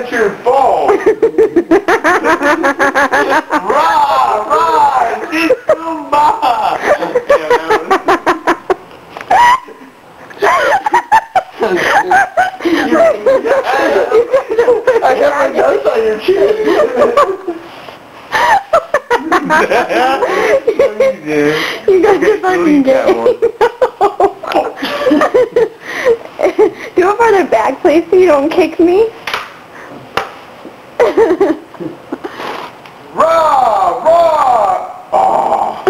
That's your fault. rah, rah, this I got my nose on your chin. you guys are fucking gay. Do you want farther back, please, so you don't kick me? Raw, raw. Oh.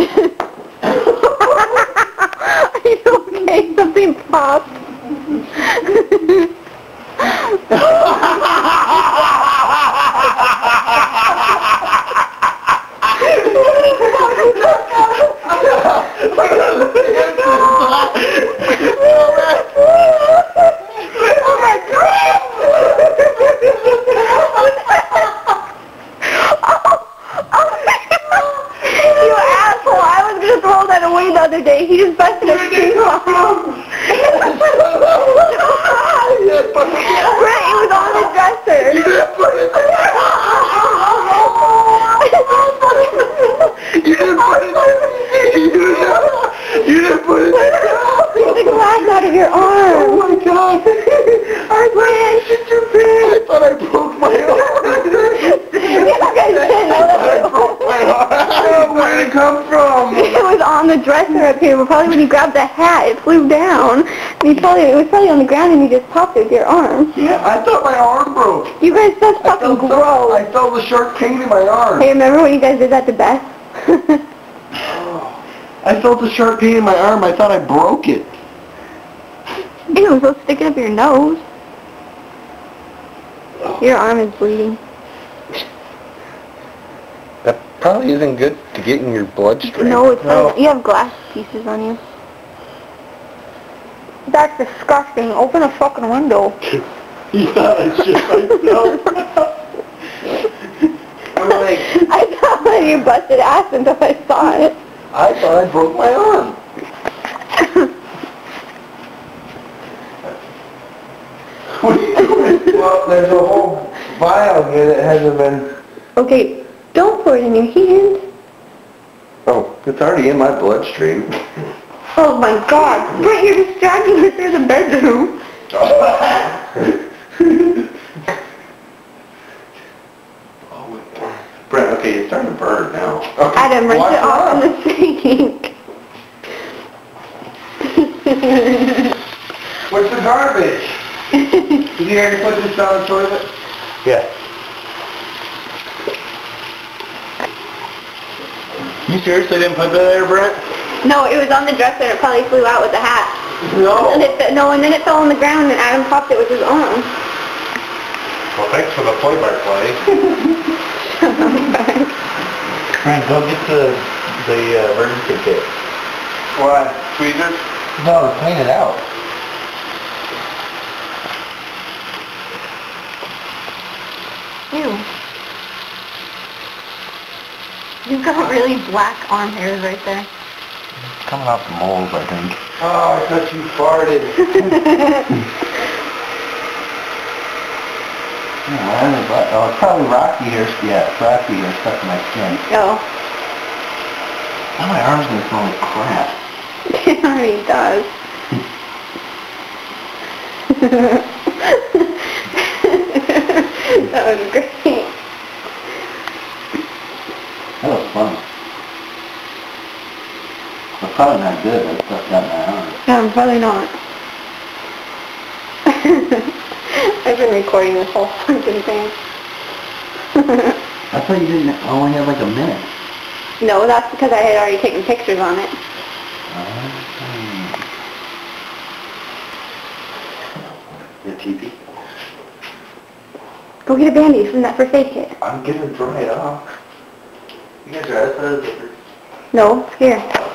Are you okay? Something popped. You asshole! I was gonna throw that away the other day. He just busted a string off. From? Oh, it was on the dresser up here, but probably when you grabbed the hat, it flew down. And you probably, it was probably on the ground and you just popped it with your arm. Yeah, I thought my arm broke. You guys, that's I fucking gross. I felt the sharp pain in my arm. Hey, remember when you guys did that to Beth? I felt the sharp pain in my arm. I thought I broke it. Ew, so stick it up your nose. Your arm is bleeding. That probably isn't good to get in your bloodstream. No, it's not. You have glass pieces on you. That's disgusting. Open a fucking window. yeah, it's just myself. I'm like, I thought when you busted ass until I saw it. I thought I broke my arm. What are you doing? Well, there's a whole vial here that hasn't been... Okay, don't it in your hand. Oh, it's already in my bloodstream. Oh my god. Brett, you're distracting her through the bedroom. oh, wait. Brett, okay, it's starting to burn now. Okay, Adam, rinse it off in the sink. What's the garbage? Did you already put this down the toilet? Yeah. You seriously didn't put that there, Brett? no, it was on the dresser and it probably flew out with the hat. No. And it, no, and then it fell on the ground and Adam popped it with his arm. Well, thanks for the play-by-play. Frank, go get the, the uh, emergency kit. What? Tweezers? No, clean it out. Ew. You've got really black arm hairs right there. Coming off the moles, I think. Oh, I thought you farted. Yeah, oh, it's probably rocky hair. Yeah, it's rocky hair stuck in my skin. Oh, Now my arm's gonna smell like crap. it already does. that was great. That was fun. It's probably not good. That stuff got my arm. No, I'm probably not. I've been recording this whole fucking thing. I thought you didn't I only have like a minute. no, that's because I had already taken pictures on it. TV? Go get a Band-Aid from that first aid kit. I'm getting dried off. You guys are outside of the No, it's here. Oh.